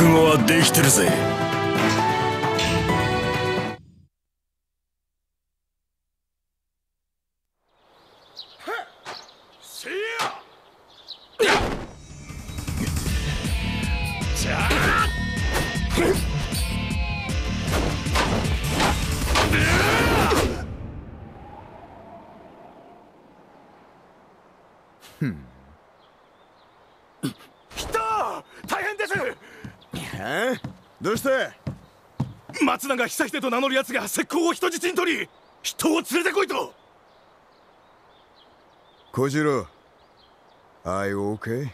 覚悟はできてるぜ。松永久秀と名乗る奴が石膏を人質に取り人を連れてこいと。小次郎。you okay?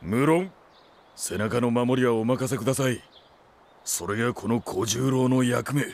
無論。背中の守りはお任せください。それがこの小十郎の役目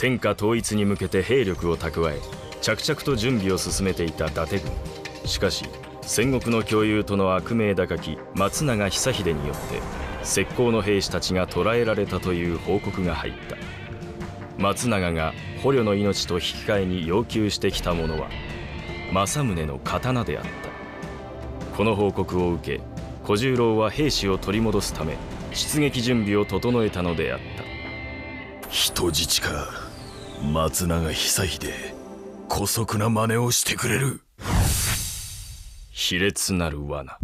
天下統一に向けて兵力を蓄え着々と準備を進めていた伊達軍。しかし戦国の共有との悪名高き松永久秀によって石膏の兵士たちが捕らえられたという報告が入った。松永が捕虜の命と引き換えに要求してきたものは政宗の刀であった。この報告を受け小十郎は兵士を取り戻すため出撃準備を整えたのであった。人質か。松永久秀姑息な真似をしてくれる。卑劣なる罠。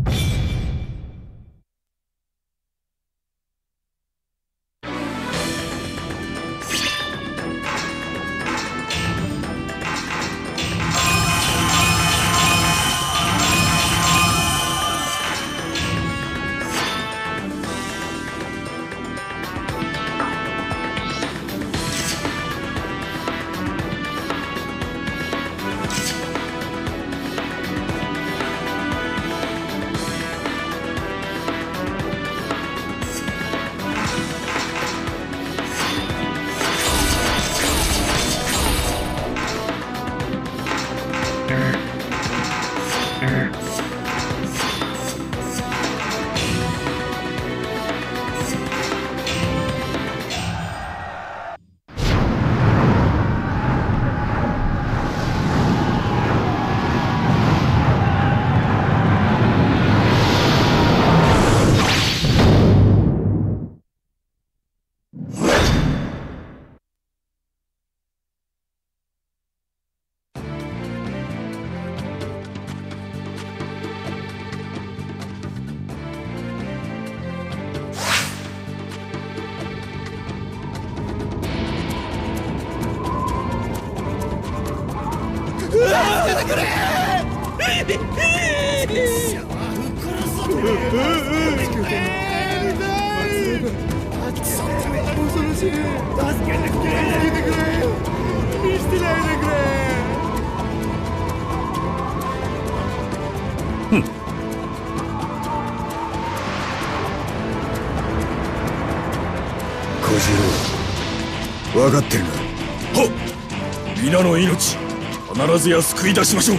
ずや救い出しましょう。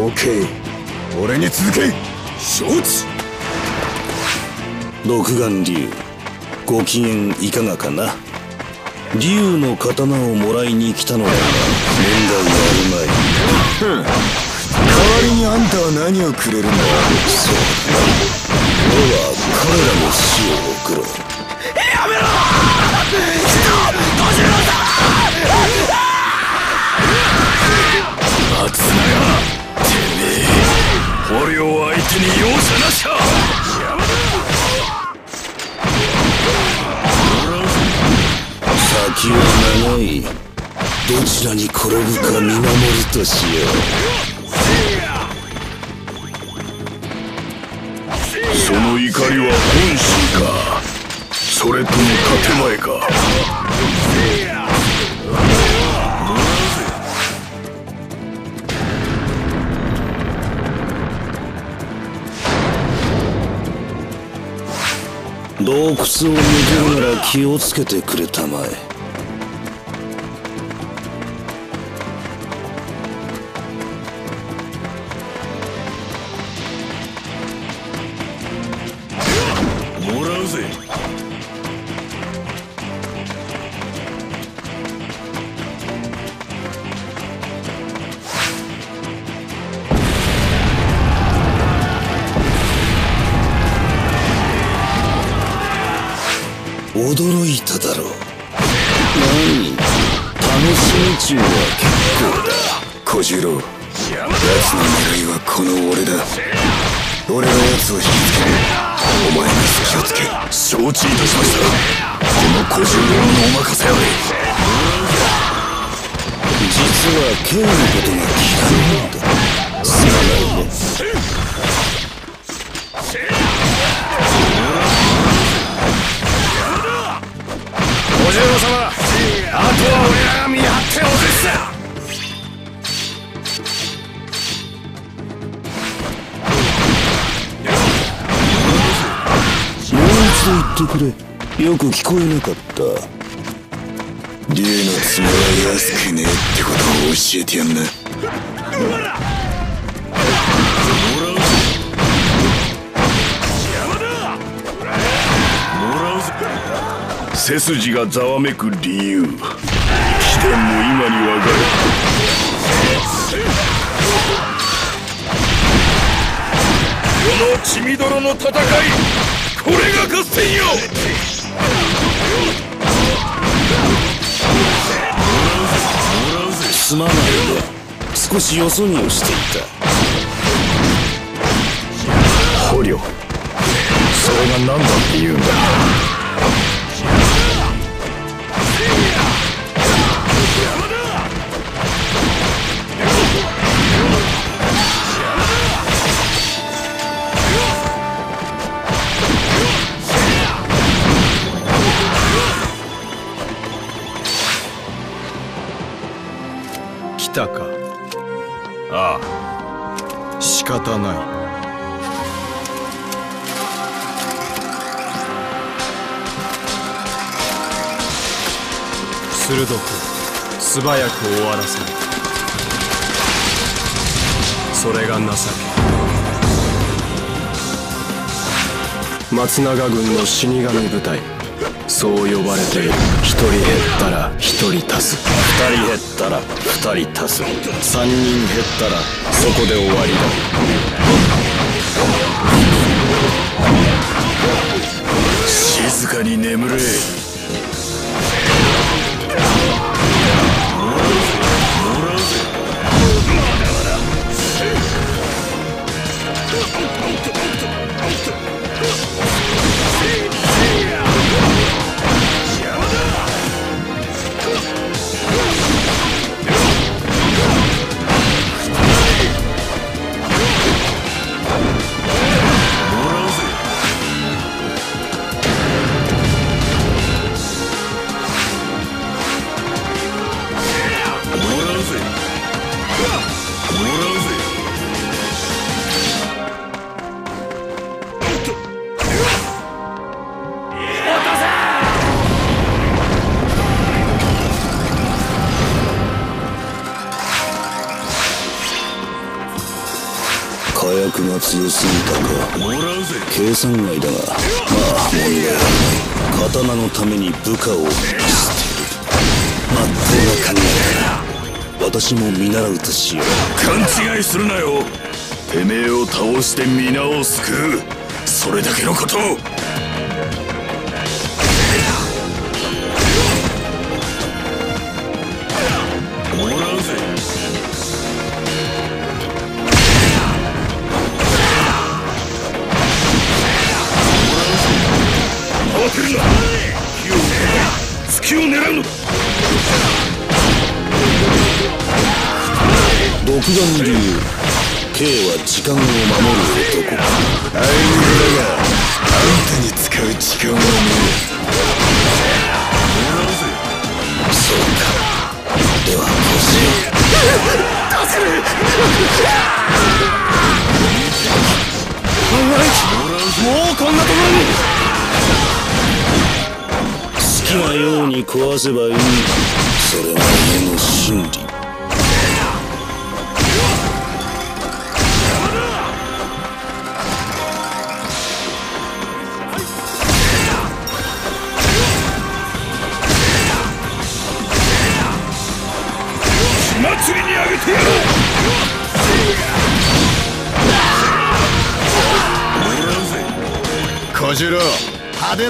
オーケー。俺に続け。承知。独眼竜。ご機嫌いかがかな。竜の刀をもらいに来たのだが問題はあるまい代わりにあんたは何をくれるんだ。そう。俺は彼らの死を送ろう先は長いどちらに転ぶか見守るとしようその怒りは本心か。それとも建前か洞窟を抜けるなら気をつけてくれたまえ。筋がざわめく理由。起点も今にわかるこの血みどろの戦いこれが合戦よ。すまないね少しよそ見をしていた。捕虜。それが何だって言うんだ。たか。ああ。仕方ない。鋭く素早く終わらせる。それが情け。松永軍の死神部隊。そう呼ばれている一人減ったら1人足す。2人減ったら2人足す。3人減ったらそこで終わりだ。静かに眠れ。私も見習うとしよう勘違いするなよ。てめえを倒して皆を救う。それだけのこと。眼竜 K は時間を守る男あいにだがあんたに使う時間はねそうかではこうしようもうこんなところに好きなように壊せばいい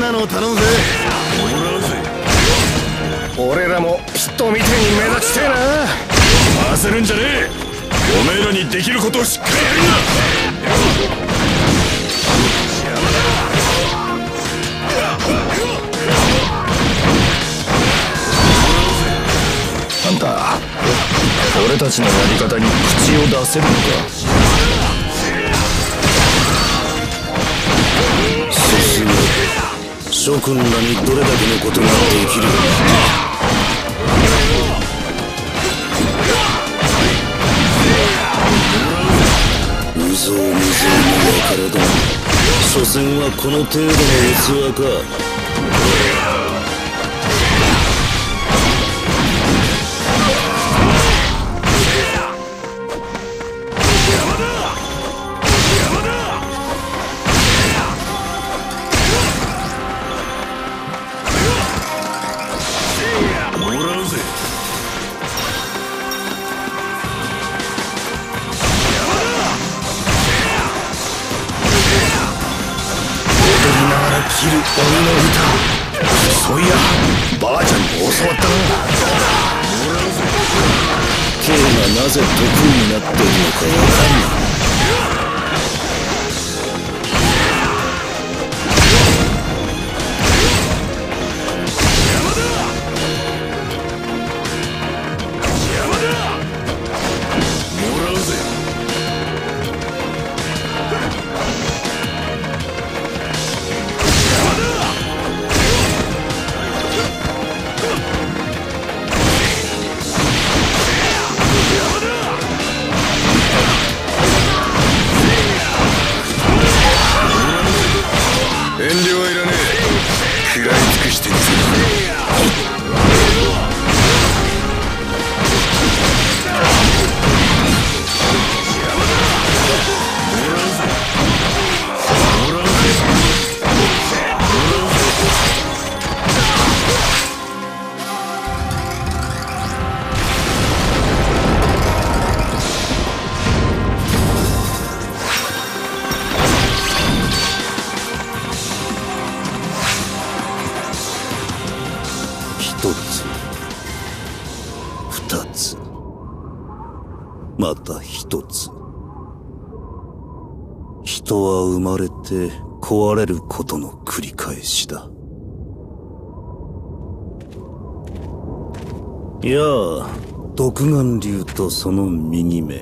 なの頼むぜ。俺らもピットみてえに目立ちてえな。焦るんじゃねえ。おめえらにできることをしっかりやるんだ。あんた俺たちのやり方に口を出せるのか諸君らにどれだけのことができるうぞうむぞうの輩ど所詮はこの程度の器か。いやあ。独眼竜とその右目。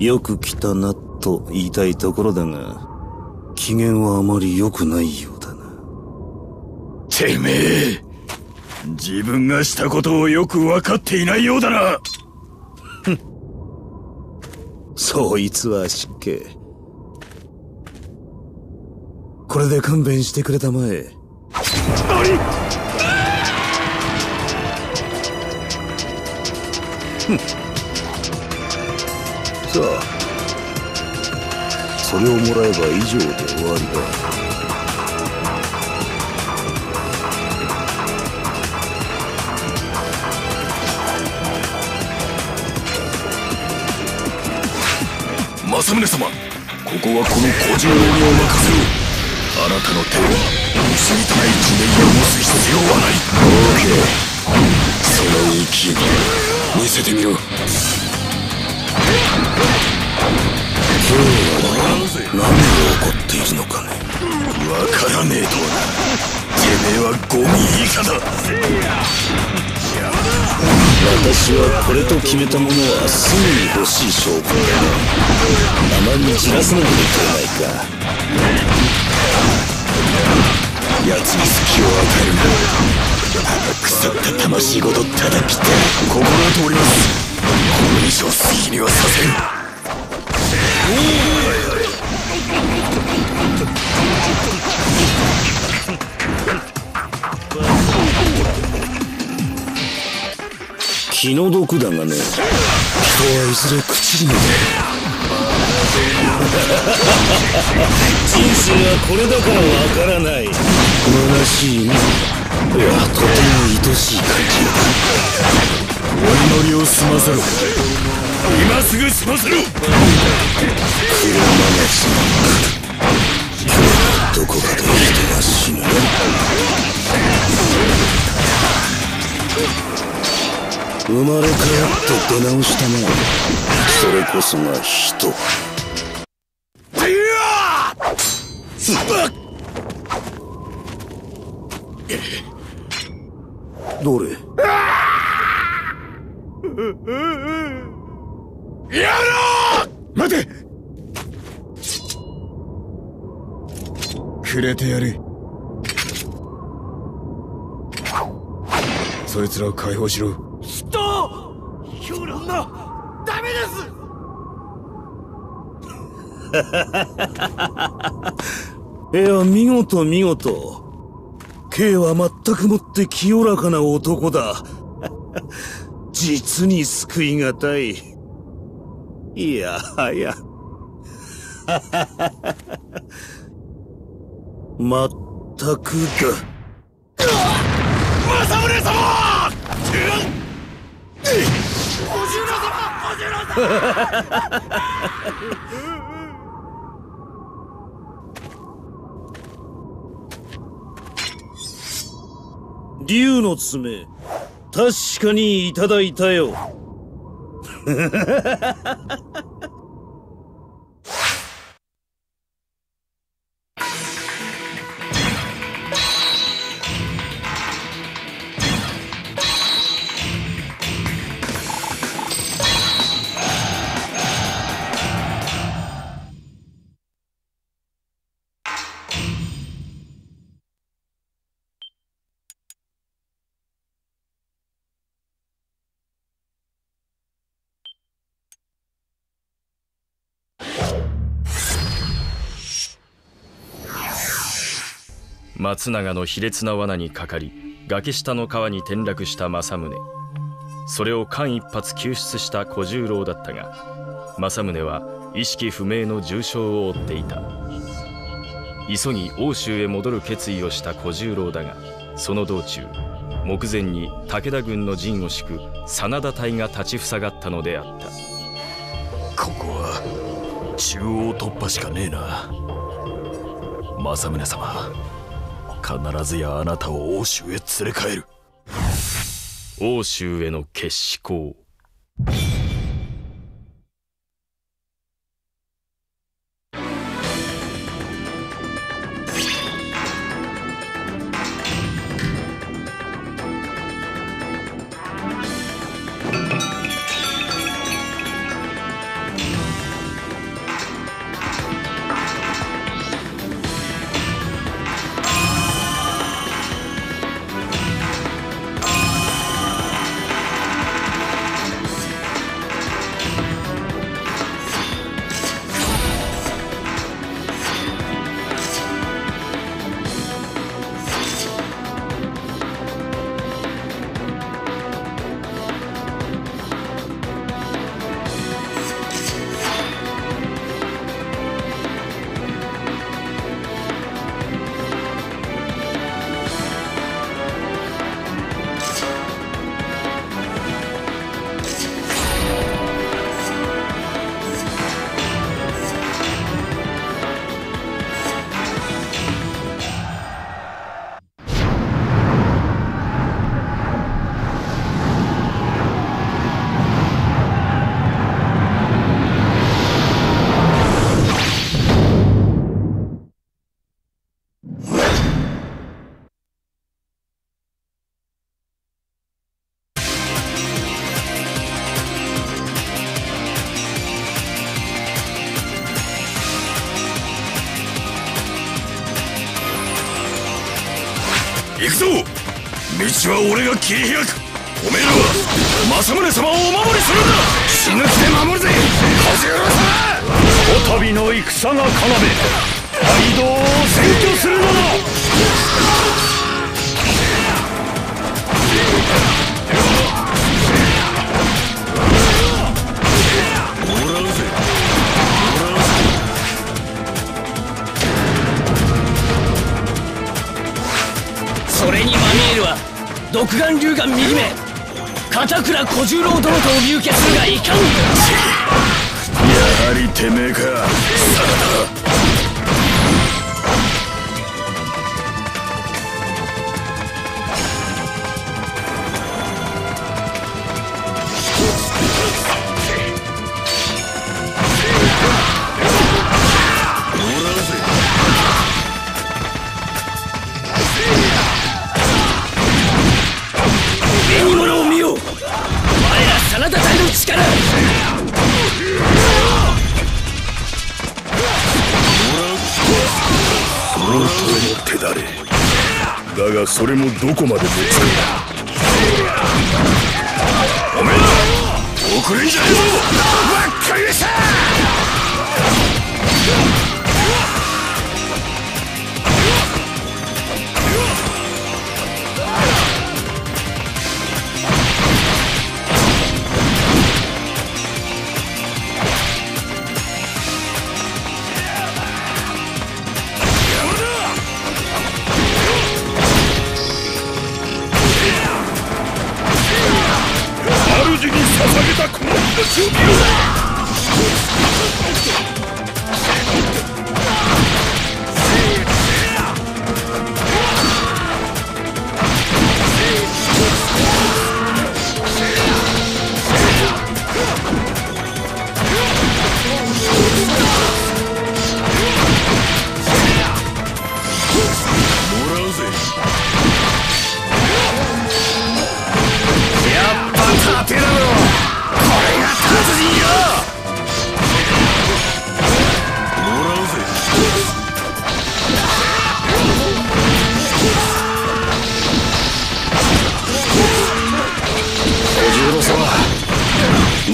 よく来たなと言いたいところだが機嫌はあまり良くないようだな。てめえ自分がしたことをよく分かっていないようだな。そいつは失敬。これで勘弁してくれたまえ。ふん さあそれをもらえば以上で終わりだ。政宗様ここはこの小十郎にお任せをあなたの手は結びたない地名を持つ必要はない。オーケーその意気見せてみろ今日は何が起こっているのかね。わからねえとはな。てめえはゴミ以下だ。私はこれと決めたものはすぐに欲しい証拠だなあまりじらさないでくれないか。奴に隙を与えるな腐った魂ごと叩き切って心が通りますこの衣装筋にはさせん気の毒だがね。人はいずれ朽ちるのだ人生はこれだからわからない。虚しいないやとても愛しい感じだお祈りを済ませろ今すぐ済ませろ車がつ今日どこかで人が死ぬ生まれ変わって出直したなそれこそが人どれ？待て！くれてやる。そいつらを解放しろ。ヒューランだダメです！い や見事見事 K は全くもって清らかな男だ。実に救いがたい。いやはや。まったくだ。政宗様 竜の爪確かにいただいたよ。松永の卑劣な罠にかかり崖下の川に転落した政宗。それを間一髪救出した小十郎だったが政宗は意識不明の重傷を負っていた。急ぎ奥州へ戻る決意をした小十郎だがその道中目前に武田軍の陣を敷く真田隊が立ちふさがったのであった。ここは中央突破しかねえな。政宗様。必ずやあなたを欧州へ連れ帰る。欧州への決死行。は俺が切り開く。おめえらは政宗様をお守りするんだ死ぬ気で守るぜ。小十郎様こたびの戦が要街道を占拠するのだ。独眼竜が右目。片倉小十郎殿とお見受けするがいかんやはりてめえか。どこまでも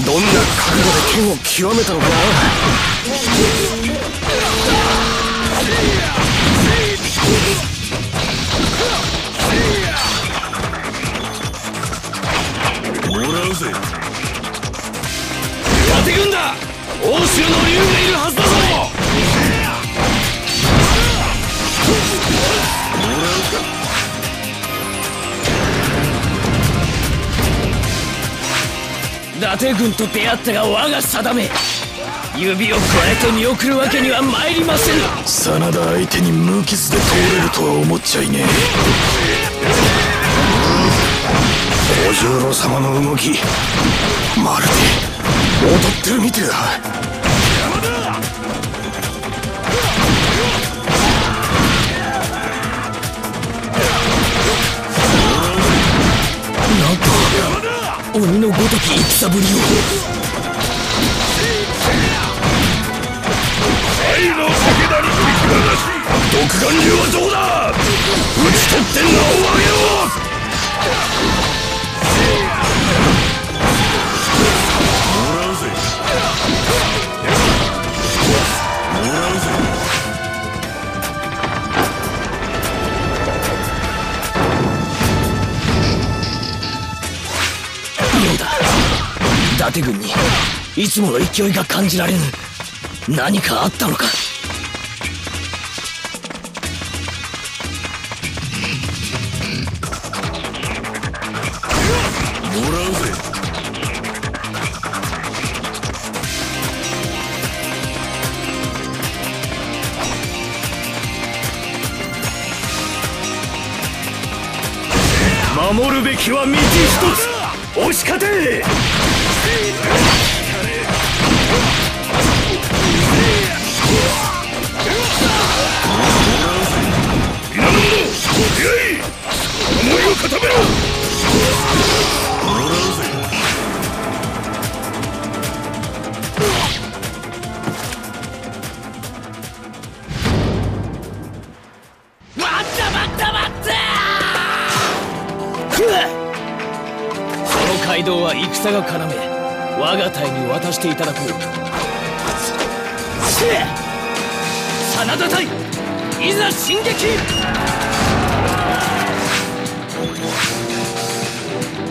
どんな覚悟で剣を極めたのか？なもらうぜ。伊達軍だ。欧州の竜が伊達軍と出会ったが我が定め。指を加えて見送るわけには参りませぬ真田相手に無傷で通れるとは思っちゃいねえ。お十郎様の動き。まるで踊ってるみてえだ。鬼のごとき戦ぶりを。愛の武田に敵話独眼竜はどうだ討ち取って名を上げろ伊達軍にいつもの勢いが感じられぬ何かあったのか。守るべきは道一つ。街道は戦が要我が隊に渡していただこう。真田隊いざ進撃。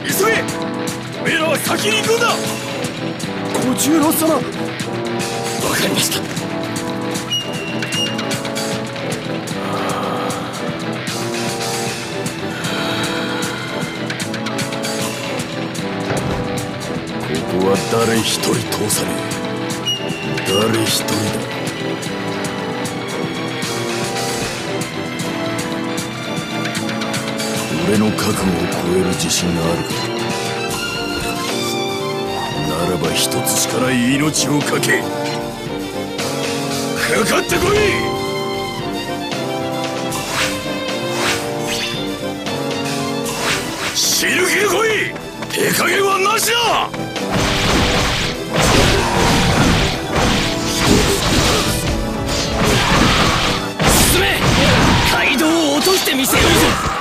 急げ。おめらは先に行くんだ。小十郎様。わかりました。誰一人通さねえ誰一人だ。俺の覚悟を超える自信があるか。ならば一つしかない命をかけ。かかってこい！死ぬ気で来い！手加減はなしだ！みせようぞ。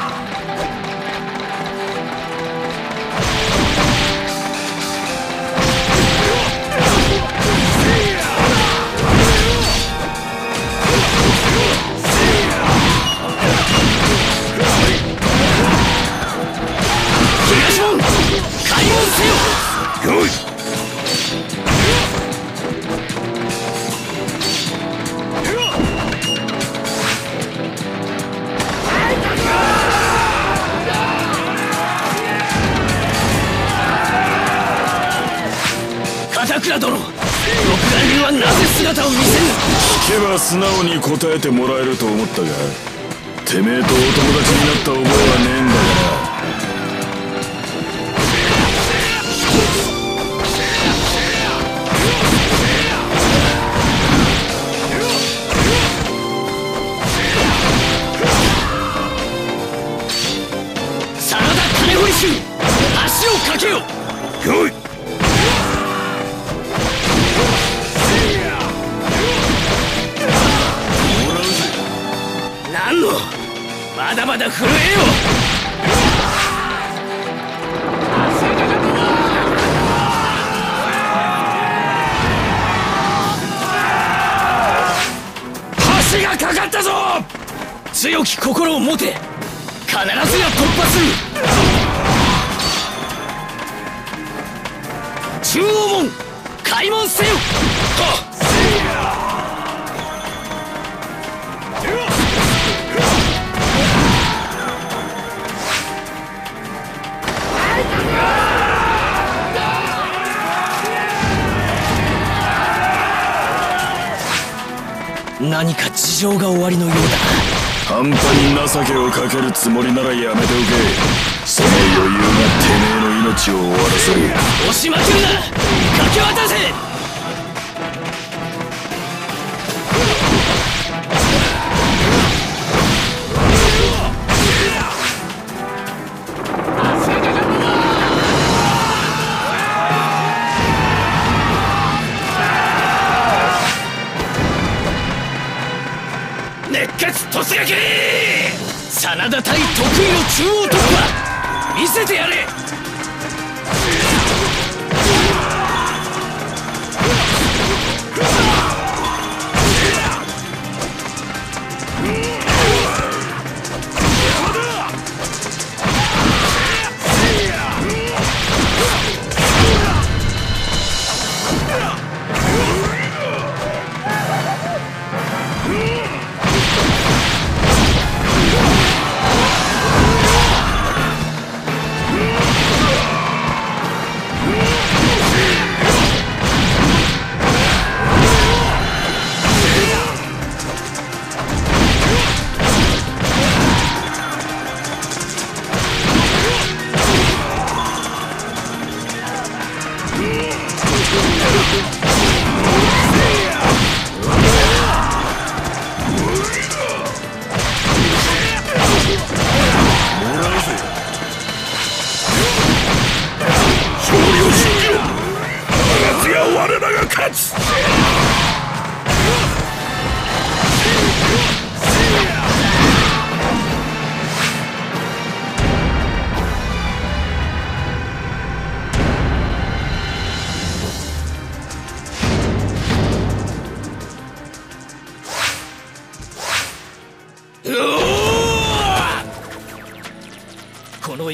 鍛えてもらえると思ったが強き心を持て。必ずや突破する。中央門開門せよ。何か事情が終わりのようだ。あんたに情けをかけるつもりならやめておけ。その余裕がてめえの命を終わらせる。押しまくるな。かけ渡せ。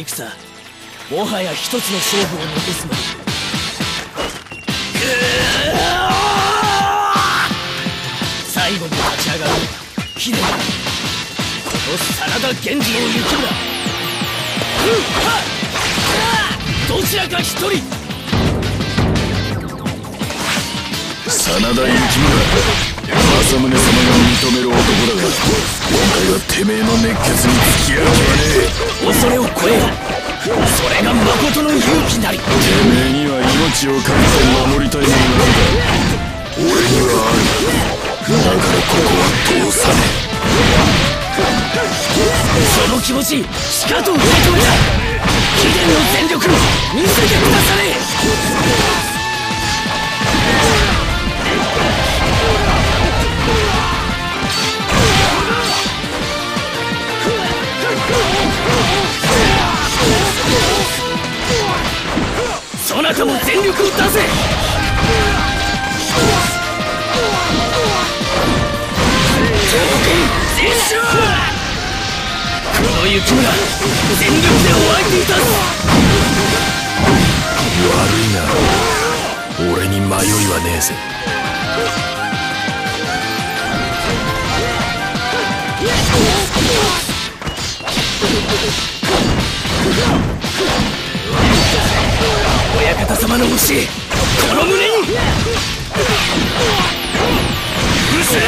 戦もはや一つの勝負を残すまで。最後に立ち上がる秀長この真田源氏の行方だどちらか一人。真田幸村。政宗様が認める。男だが今回はてめえの熱血に付き合う気はねえ恐れを超えよそれが誠の勇気なりてめえには命を懸けて守りたいものがある。俺にはある。だからここは通さねえその気持ちしかと受け止めた秘伝の全力見せてくだされなたも全力を出せ。この雪村全力で湧いていた悪いな。俺に迷いはねえぜ 親方様の星この胸に！うるせ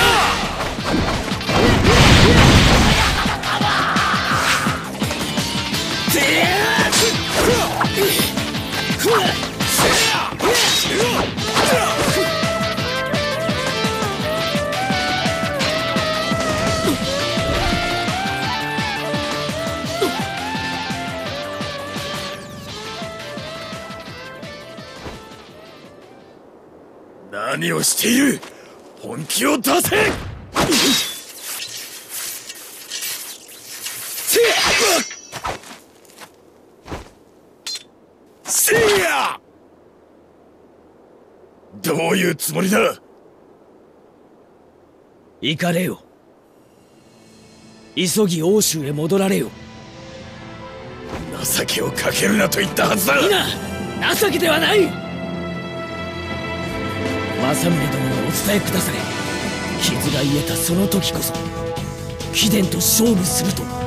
何をしている？本気を出せ！どういうつもりだ？行かれよ。急ぎ欧州へ戻られよ。情けをかけるなと言ったはずだ。皆情けではない政宗殿にお伝えくだされ。傷が癒えたその時こそ貴殿と勝負すると。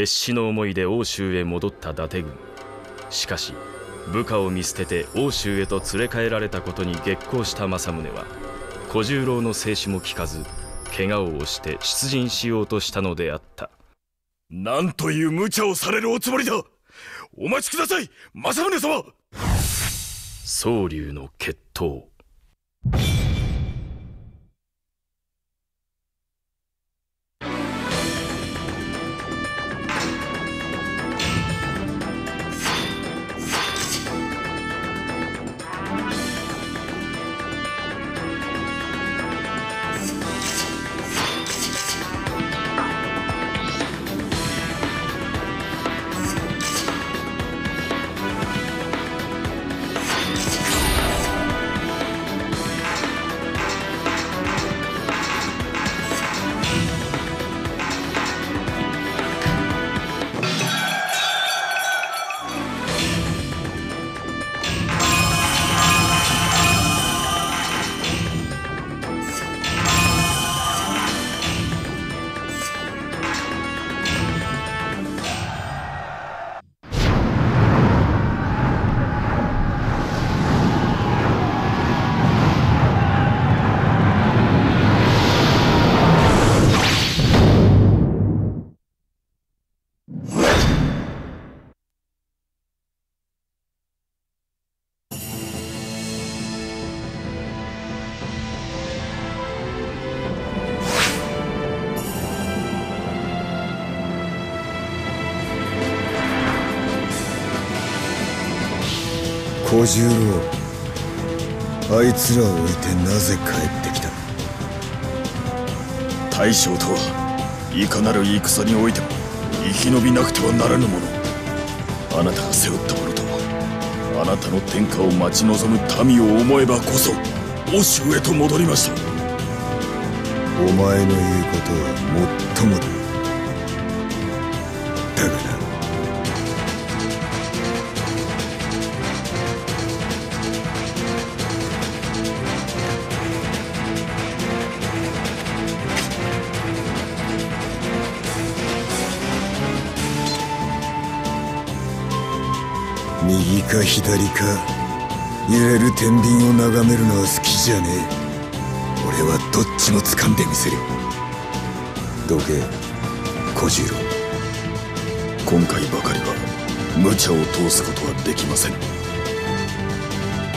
決死の思いで欧州へ戻った伊達軍。しかし部下を見捨てて欧州へと連れ帰られたことに激高した政宗は小十郎の静止も聞かず怪我を押して出陣しようとしたのであった。なんという無茶をされるおつもりだ！お待ちください政宗様！宗龍の決闘小十郎あいつらを置いてなぜ帰ってきた大将とはいかなる戦においても生き延びなくてはならぬものあなたが背負ったものとあなたの天下を待ち望む民を思えばこそ欧州へと戻りましたお前の言うことはもっとも左か。揺れる天秤を眺めるのは好きじゃねえ。俺はどっちも掴んでみせる。どけ小十郎。今回ばかりは無茶を通すことはできません。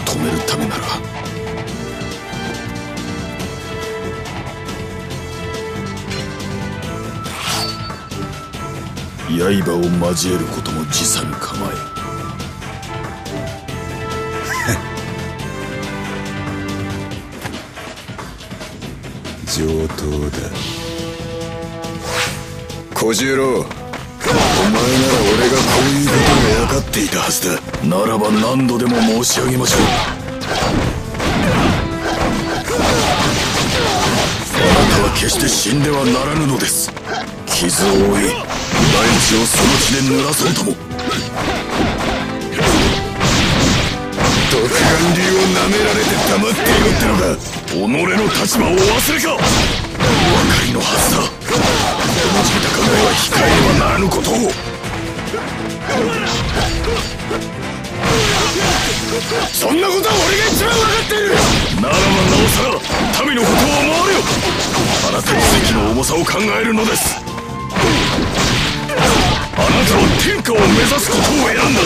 止めるためなら。刃を交えることも辞さぬ構え。上等だ？小十郎お前なら俺がこういうことが分かっていたはずだ。ならば何度でも申し上げましょう。あなたは決して死んではならぬのです。傷を負い大地をその血で濡らそうとも。独眼竜を舐められて黙っていろ。ってのか己の立場を忘れかお分かりのはずだ。このじた考えは控えねばならぬことをそんなことは俺が一番分かっているならばなおさら民のことを思われよあなたの責の重さを考えるのですなたは天下を目指すことを選んだ。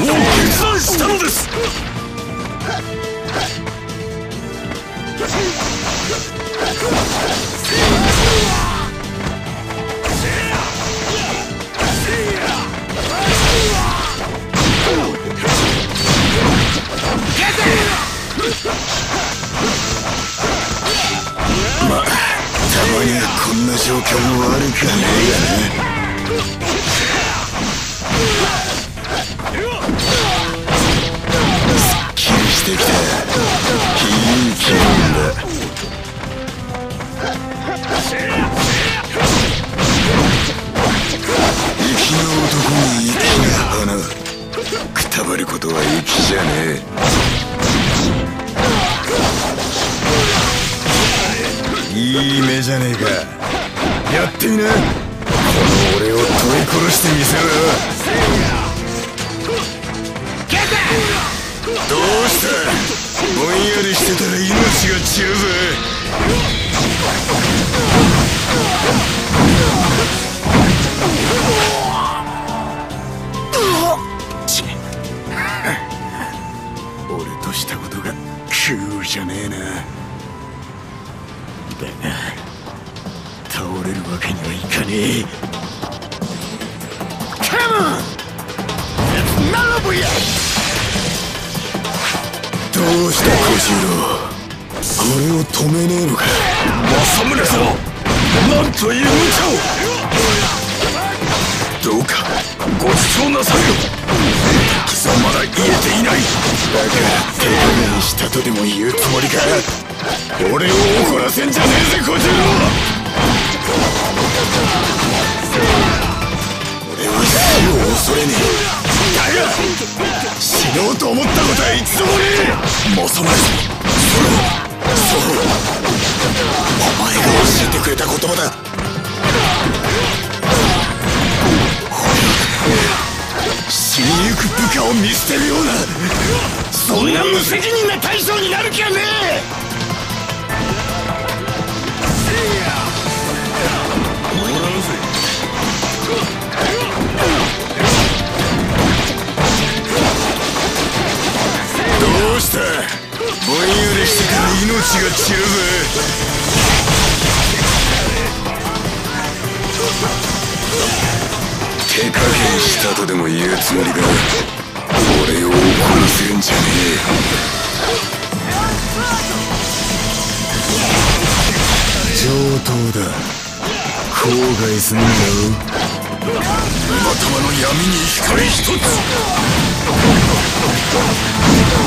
もう決断したのです。まあたまにはこんな状況も悪くはねえがないい気分だ粋なね。いい目じゃねえか。やってみな。の俺を取り殺してみせろどうしたぼんやりしてたら命が散るぜ俺としたことが 空じゃねえな。だが倒れるわけにはいかねえカモンナラブやどうした小十郎これを止めねえのか政宗様なんという無茶をどうかご馳走なさるよ敵はまだ言えていないだから手加減したとでも言うつもりか俺を怒らせんじゃねえぜ小十郎俺は死を恐れねえだが死のうと思ったことは一度もねえ政宗様そうお前が教えてくれた言葉だ。死にゆく部下を見捨てるような。そんな無責任な大将になる気はねえ。どうしたぼんやりしてから命が散るぜ。手加減したとでも言うつもりか俺を怒らせんじゃねえ。上等だ。後悔すんだろ。沼玉の闇に光一つ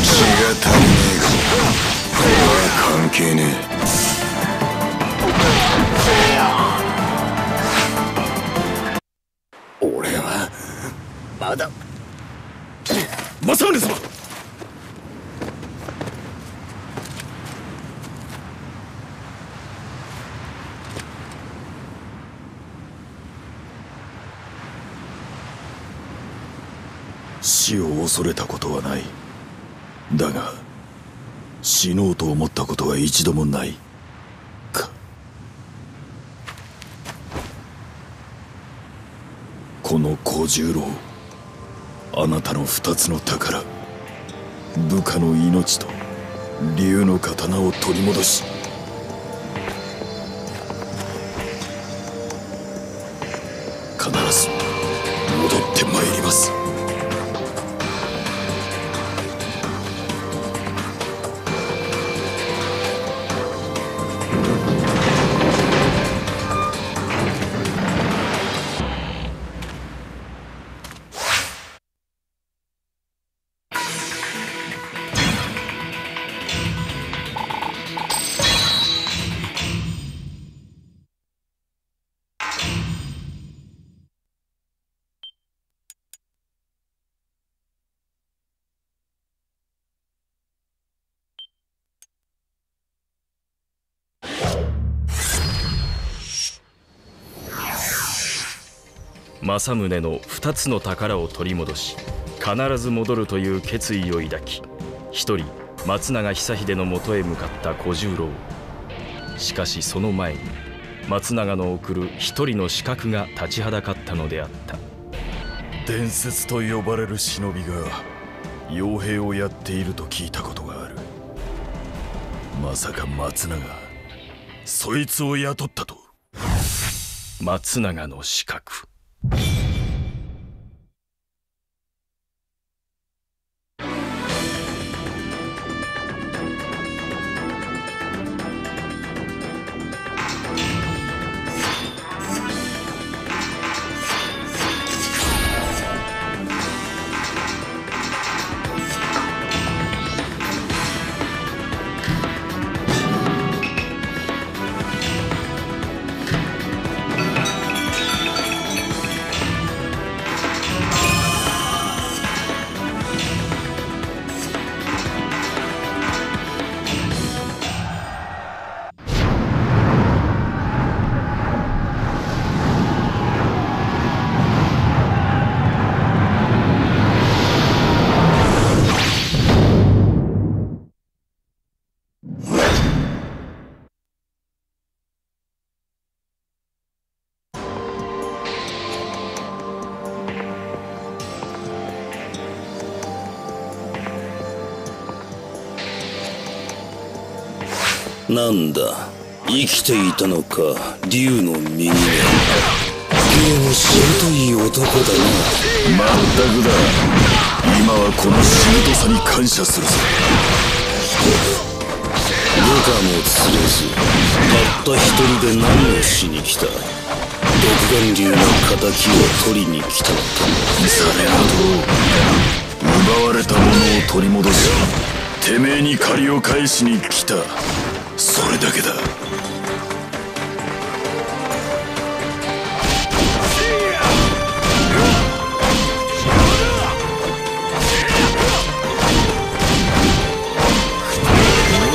血が足りねえかこれは関係ねえ俺はまだ政宗様死を恐れたことはない。だが死のうと思ったことは一度もない。か。この小十郎あなたの二つの宝部下の命と竜の刀を取り戻し政宗の2つの宝を取り戻し必ず戻るという決意を抱き一人松永久秀のもとへ向かった小十郎。しかしその前に松永の送る一人の刺客が立ちはだかったのであった。伝説と呼ばれる忍びが傭兵をやっていると聞いたことがある。まさか松永そいつを雇ったと。松永の刺客 you なんだ？生きていたのか？竜の右目芸をしぶとい男だまったくだ。今はこのしぶとさに感謝するぞな部下も連れずたった一人で何をしに来た？独眼竜の敵を取りに来たのか。されなと奪われたものを取り戻してめえに借りを返しに来た。それだけだ。も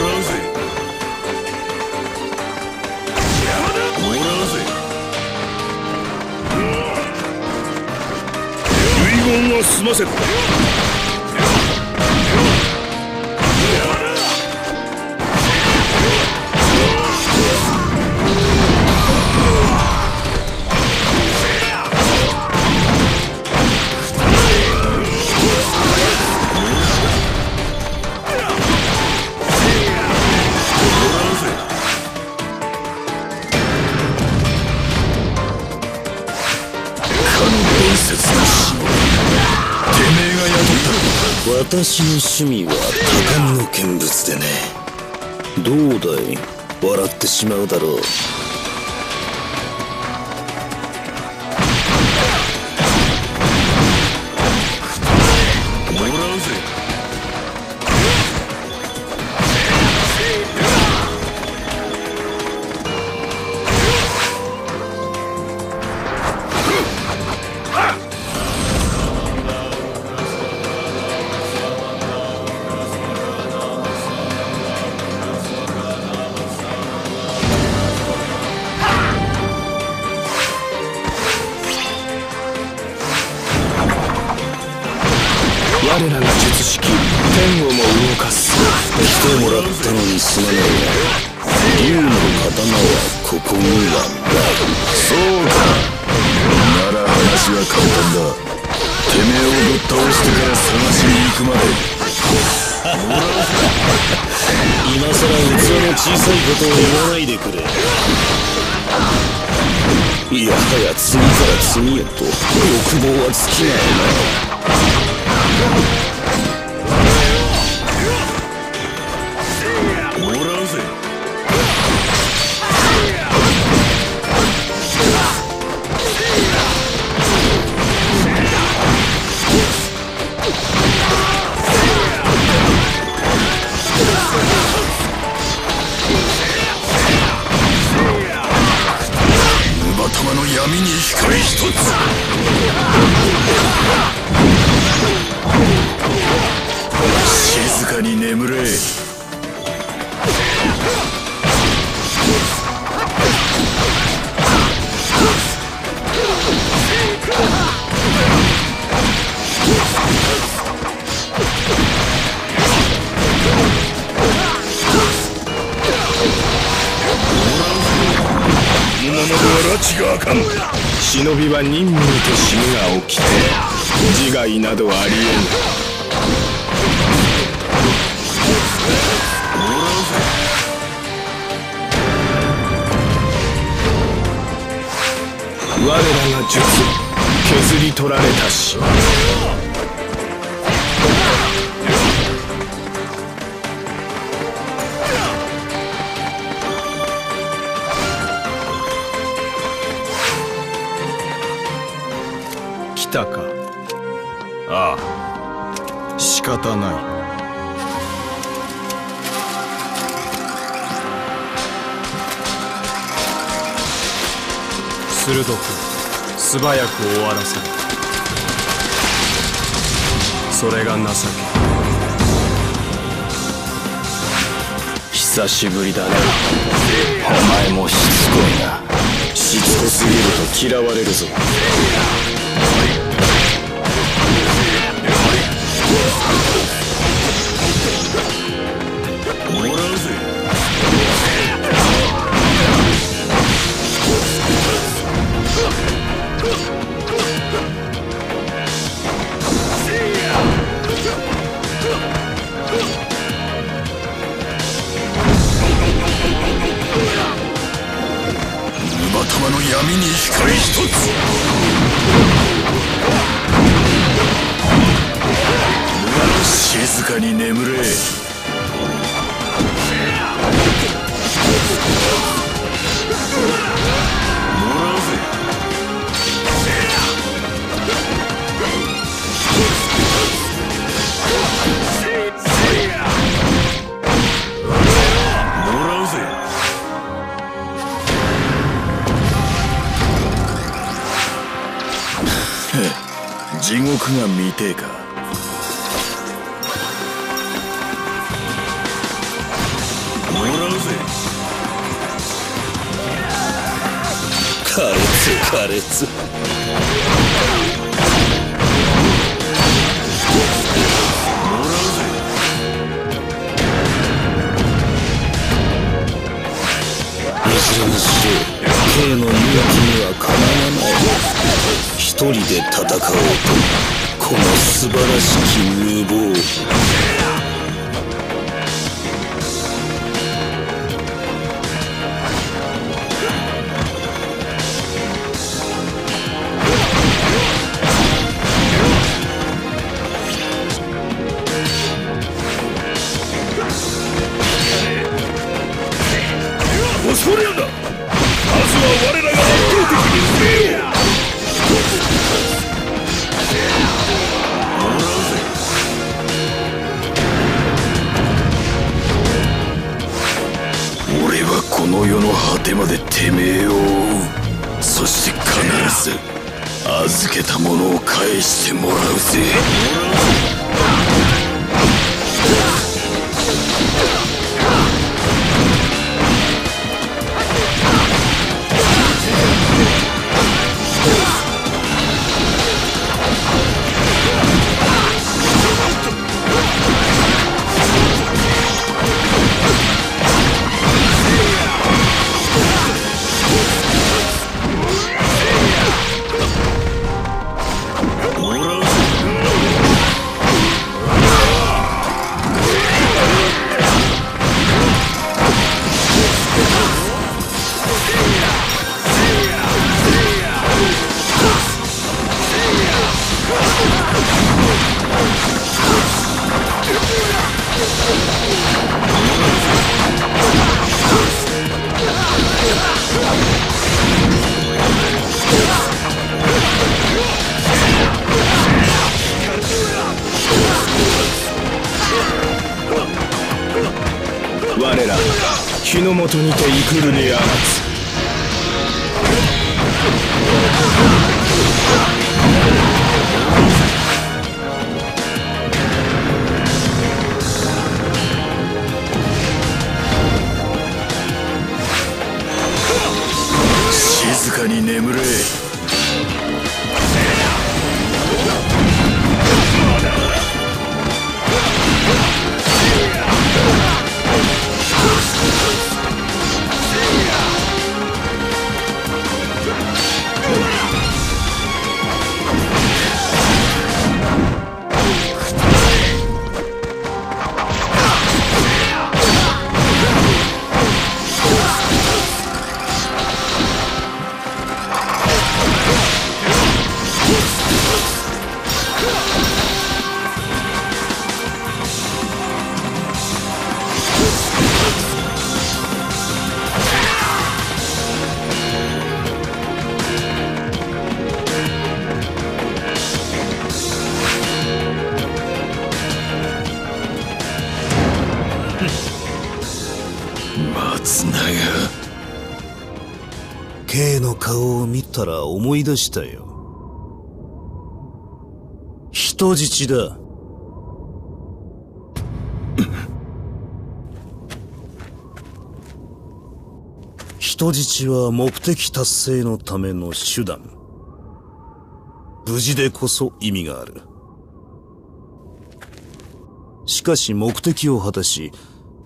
らうぜ。もらうぜ。遺言は済ませた。私の趣味は多感の見物でね。どうだい？笑ってしまうだろう。忍びは任務と死ぬが起きて自害などありえぬ。我らが術削り取られたしたか。ああ。仕方ない。鋭く素早く終わらせる。それが情け。久しぶりだなお前もしつこいな。しつこすぎると嫌われるぞ。に苛烈苛烈もらうぜいずれにしろ K の勇気にはかなわない一人で戦おうとこの素晴らしき無謀に眠れ。出したよ。人質だ。人質は目的達成のための手段。無事でこそ意味がある。しかし目的を果たし、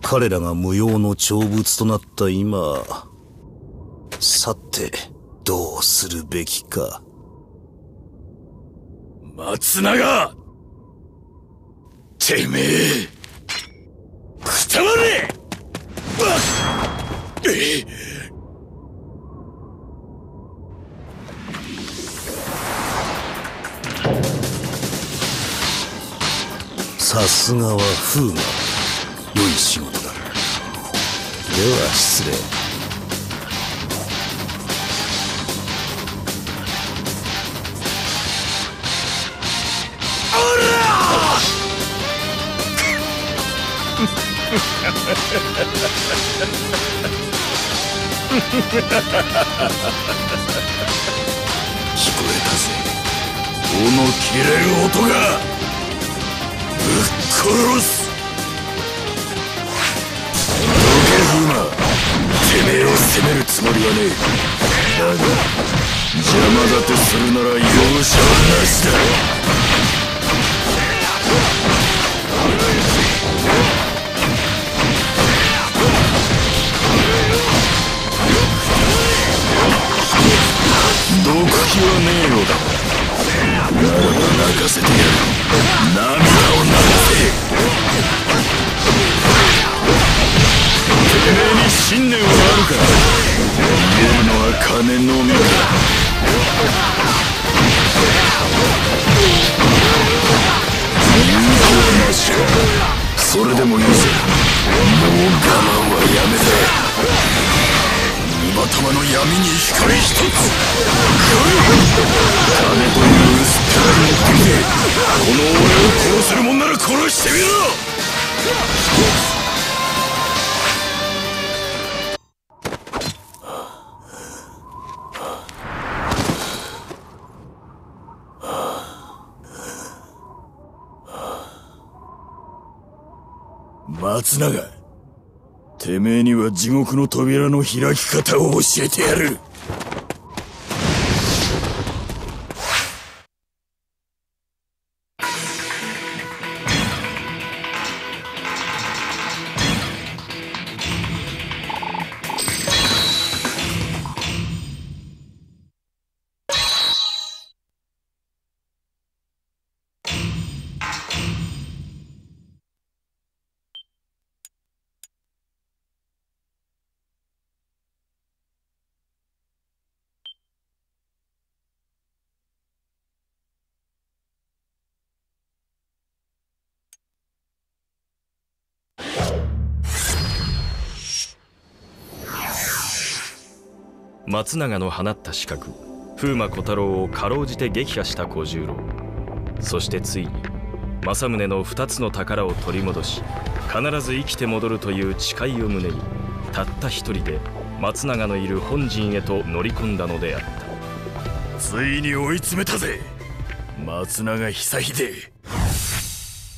彼らが無用の長物となった今、さて、どうするべきか。松永てめえくたばればっ？えさすがは風が良い仕事だ。では失礼。聞こえたぜ。尾の切れる音がぶっ殺す。どけ風磨てめえを責めるつもりはねえだが邪魔だてするなら容赦はなしだ毒気はねえようだならば泣かせてやる涙を流せてめえに信念はあるか言えるのは金のみだ勇気はなしかそれでもいいぜもう我慢はやめての闇に光一つ金とい。う薄っぺらい目的でこの俺を殺せるもんなら殺してみろ松永てめえには地獄の扉の開き方を教えてやる。松永の放った刺客風魔小太郎をかろうじて撃破した小十郎。そしてついに政宗の2つの宝を取り戻し必ず生きて戻るという誓いを胸にたった一人で松永のいる本陣へと乗り込んだのであった。ついに追い詰めたぜ。松永久秀。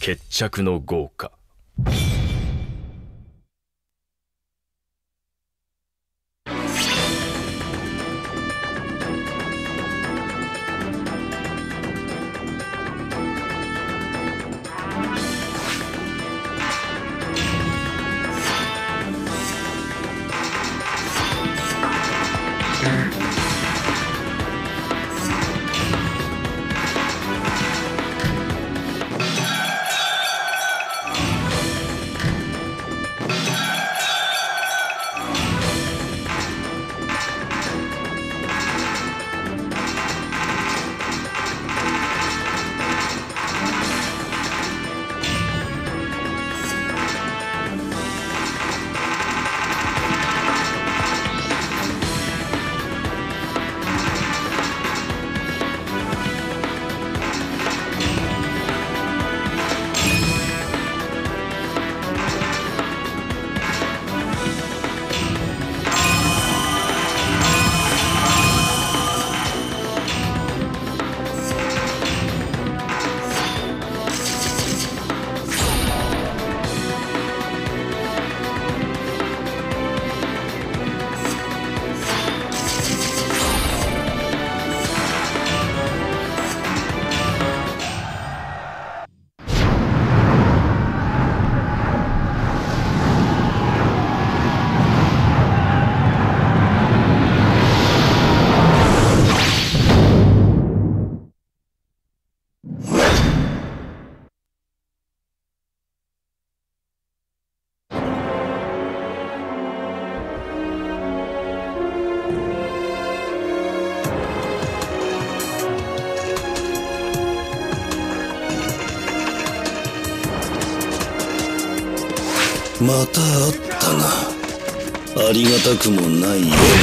決着の豪華また会ったな。ありがたくもないよ。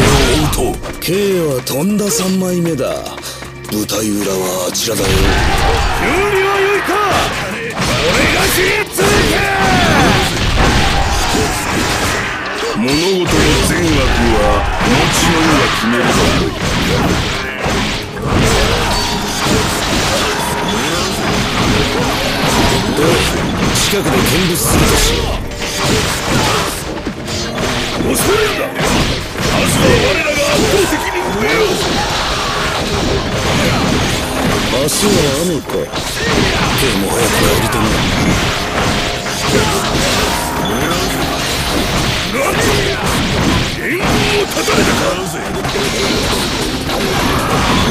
を追うと K は飛んだ3枚目だ。舞台裏はあちらだよ。準備は良いか。俺が知り続物事の善悪は後の世が決めるだろう。近くで見物するとしよう。恐れるな我らが圧倒的に増えよう明日は雨か K も早く帰りてななんとたれたかぜ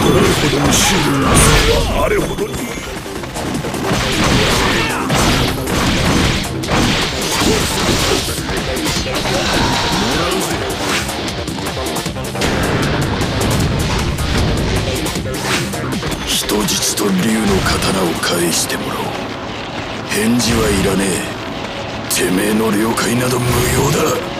どれほどのシールの性はあれほどに人質と竜の刀を返してもらおう。返事はいらねえ。てめえの了解など無用だ。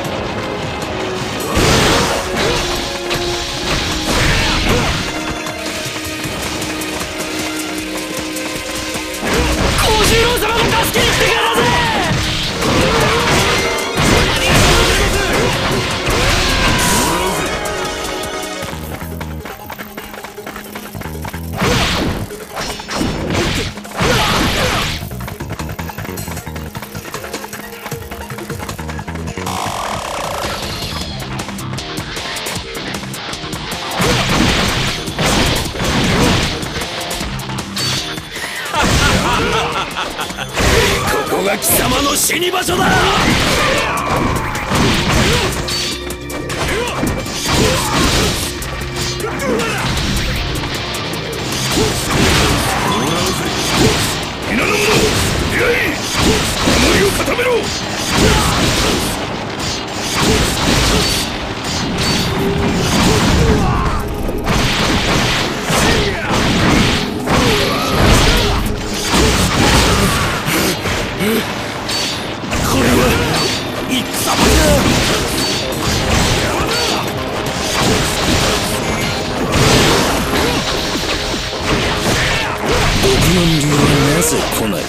僕の竜はなぜ来ない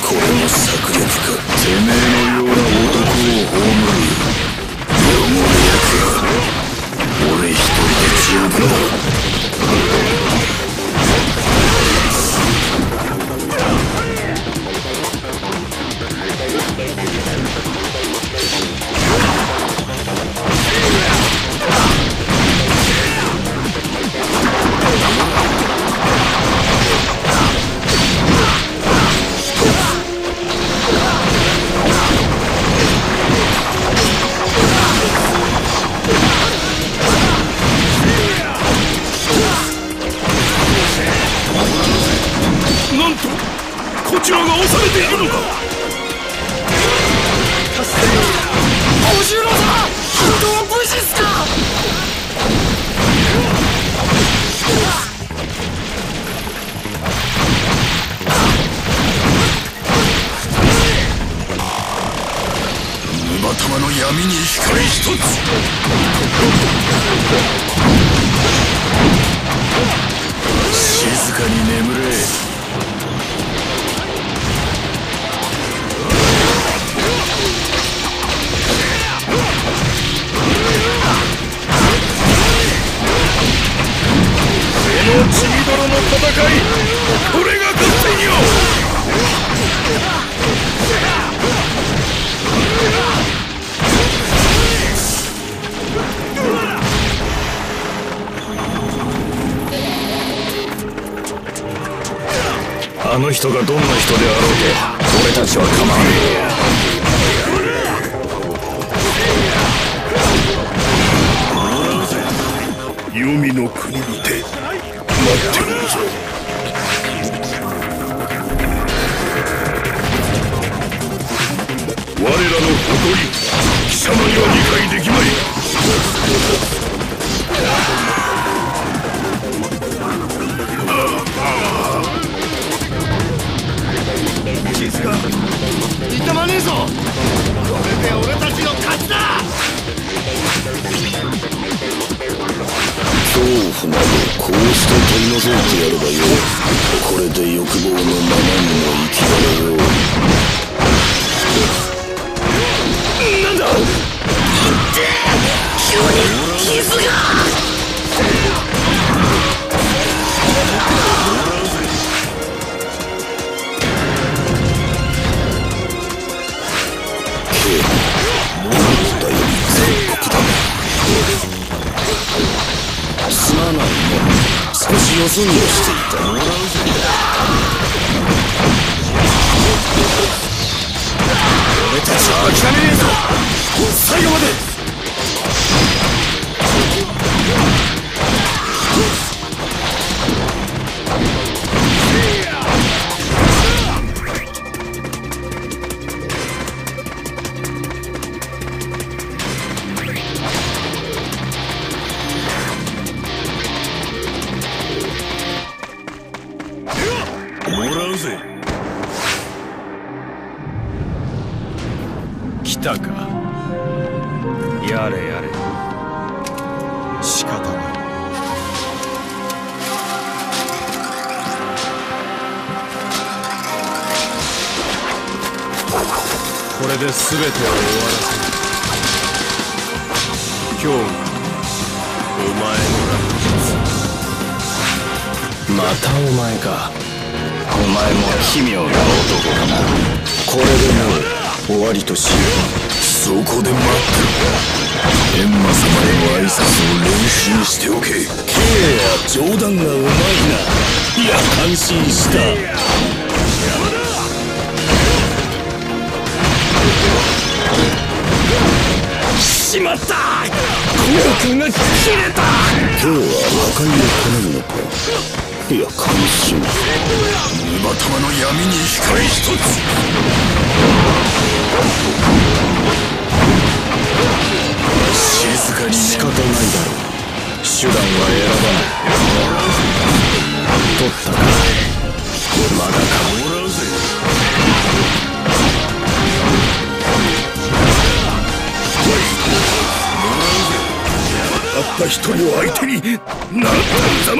これも策略か。てめえのような男を葬り汚れ役は俺一人で十分だ。恐怖などこうして取り除いてやればよこれで欲望のままにも生きられよう。なんだ。急に傷が。すまないね少しよそ見をしていた俺たちは諦めねえぞ。最後まで。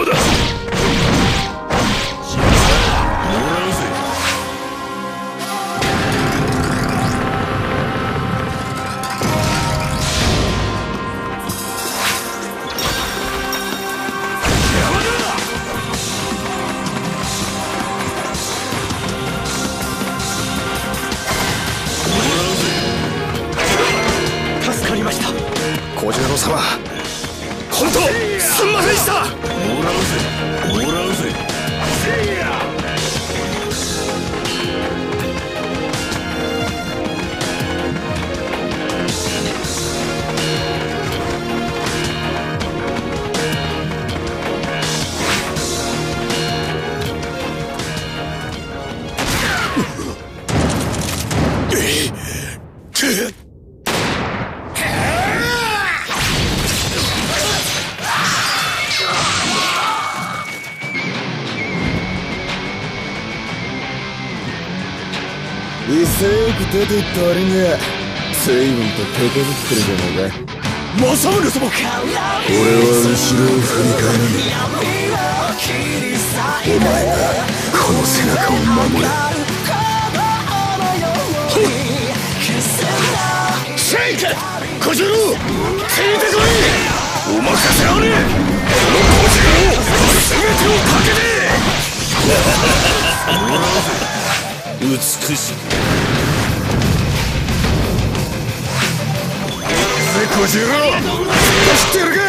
だ分と手こずってるじゃか政宗様俺は後ろを振り返ら小十郎知ってやるか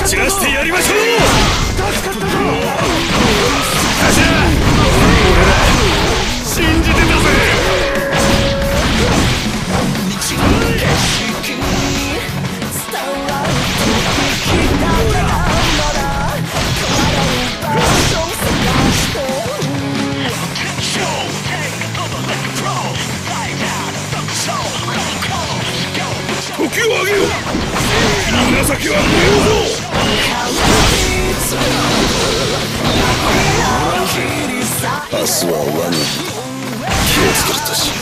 打ち出してやりましょうけは無用ぞ明日はワニ気をつけるとしよ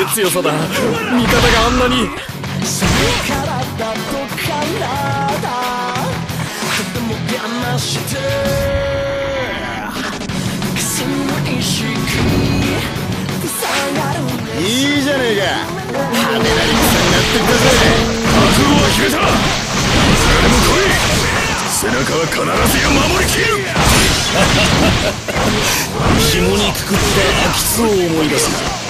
んて強さだ。味方があんなに。いいじゃねえか。派手な戦になってくだぜ覚悟は決めた。誰でも来い。背中は必ずや守りきる。紐にくくった秋津を思い出す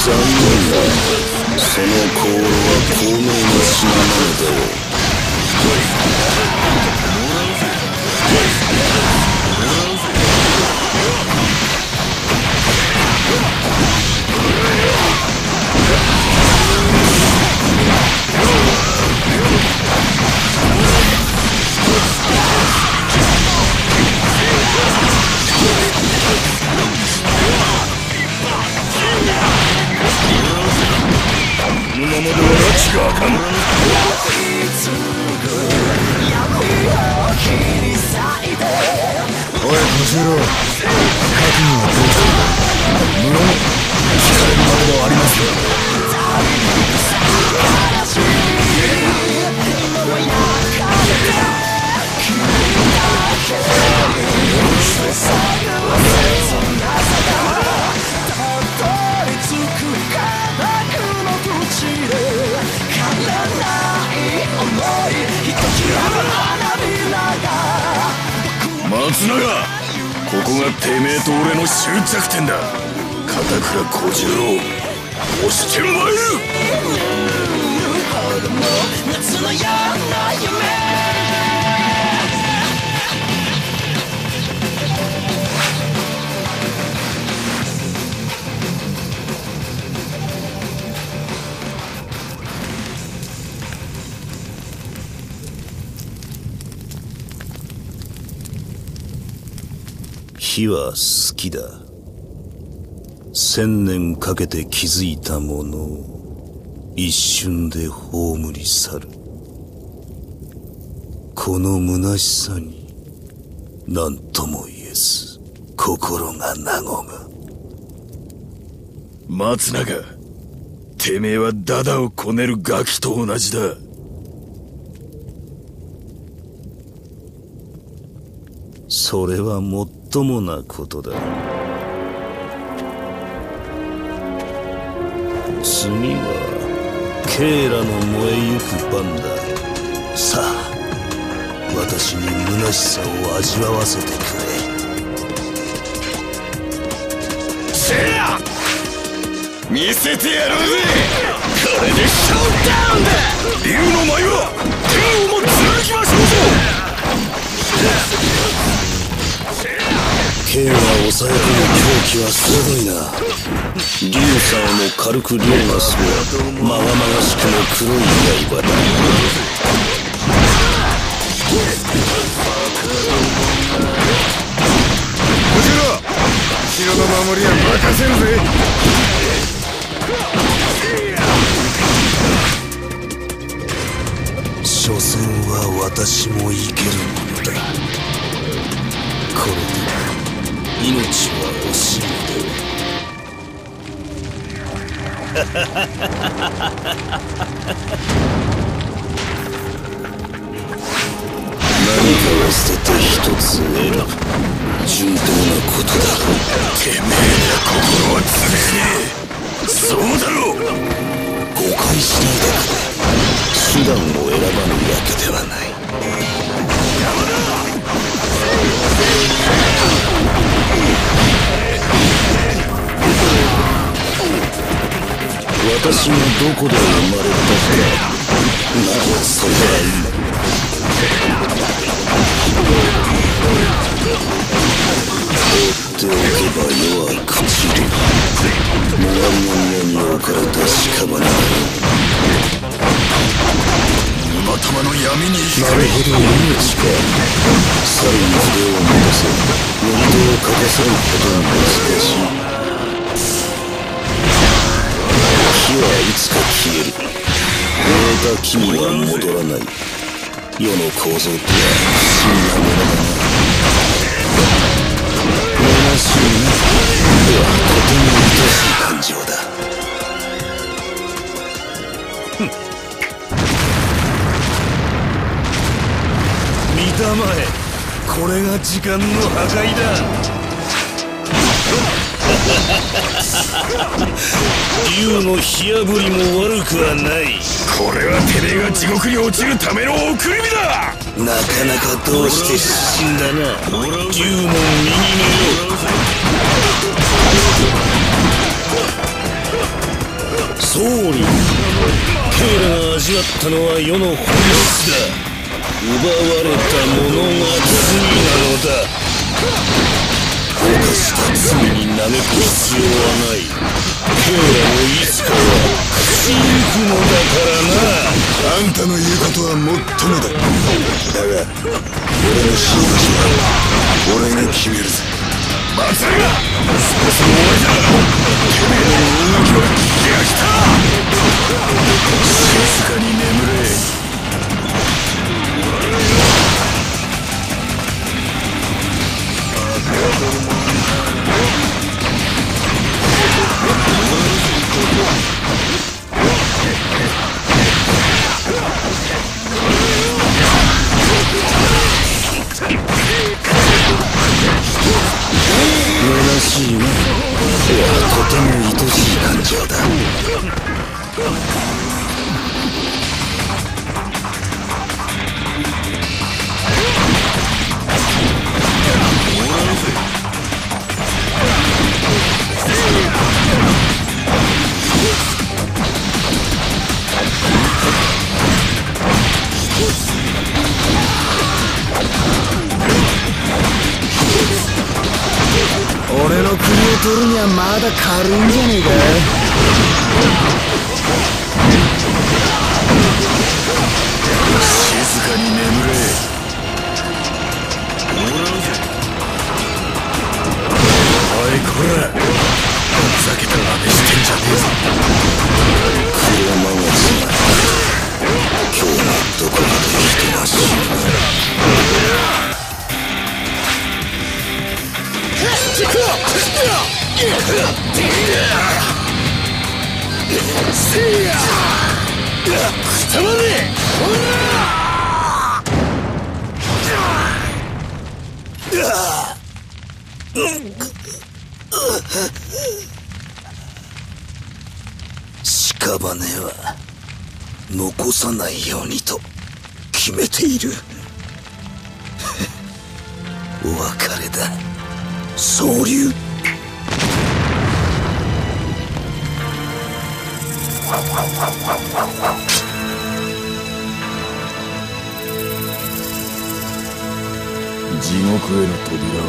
残念だその香炉は高名な品なのだろうおい小次郎小十郎押してまいる。火は好きだ。千年かけて築いたものを一瞬で葬り去る。この虚しさに何とも言えず心が和む。松永てめえはダダをこねるガキと同じだ。それはもっともなことだ次はケイラの燃えゆく番ださあ私に虚しさを味わわせてくれ。せや見せてやろうぜ。これでショーダウンだ。竜の舞は天をも貫きましょうぞ。剣は抑え込む狂気は鋭いな。竜さえも軽く凌駕するまがまがしくも黒い刃だ小十郎城の守りは任せるぜ。所詮は私も生けるものだ。これで命は惜しいのだ何かを捨てて一つ選ぶ順当なことだ。てめえには心は潰せねえそうだろう。誤解しないでく。れ手段を選ばぬわけではない。私がどこで生まれたかなおそれは放っておけば弱い朽ちる無眼の目に置かれた屍だ馬玉の闇に光なるほど命か猿に筆を持たせ右手をかかせるほど難しいはいつか消える。燃えた木には戻らない。世の構造とは不思議なものだな虚しいねではとても愛しい感情だ。見たまえ。これが時間の破壊だ。竜の火あぶりも悪くはない。これはてめえが地獄に落ちるための送り火だ！なかなかどうして死んだな。竜の右目よそうに。ケイラが味わったのは世の本質だ。奪われたものが罪なのだ。犯した罪に嘆く必要はないケイラもいつかは口ゆくのだからな。あんたの言うことはもっともだ。だが俺の真打ちは俺が決める。ぜ松永そろそろ終わりだてめえの動きは聞き飽きた静かに眠れしいなとても愛しい感情だ。俺の国を取るにはまだ軽いんじゃねえか。静かに眠れ。おいこら。ふざけた真似してんじゃねえぞ車がつな今日がどこまで人が死ぬくたばれ屍は残さないようにと決めている。お別れだ。総流。地獄への扉は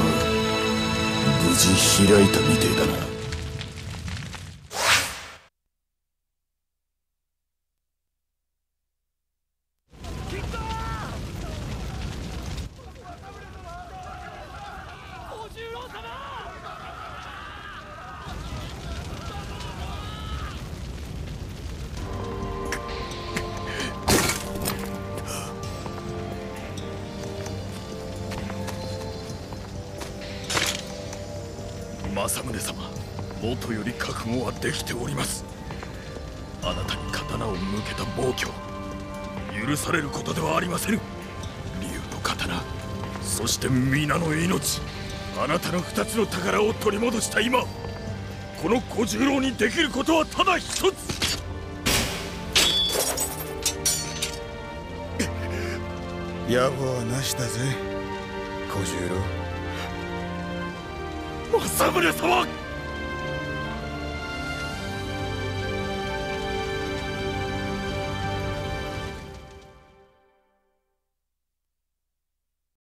無事開いたみてえだな。できております。あなたに刀を向けた暴挙許されることではありませぬ。竜の刀そして皆の命あなたの二つの宝を取り戻した今この小十郎にできることはただ一つ。野暮はなしだぜ小十郎。政宗様